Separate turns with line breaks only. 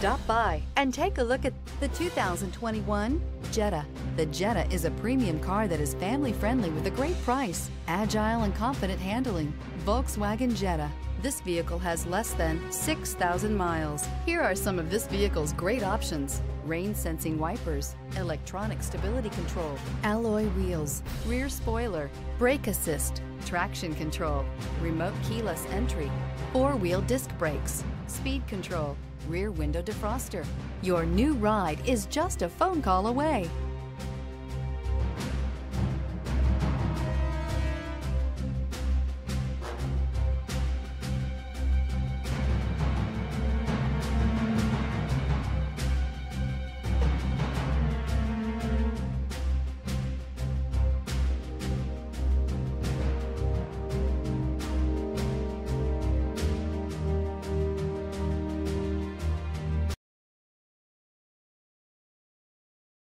Stop by and take a look at the 2021 Jetta. The Jetta is a premium car that is family friendly with a great price, agile and confident handling. Volkswagen Jetta. This vehicle has less than 6,000 miles. Here are some of this vehicle's great options. Rain sensing wipers, electronic stability control, alloy wheels, rear spoiler, brake assist, traction control, remote keyless entry, four-wheel disc brakes, speed control, rear window defroster. Your new ride is just a phone call away.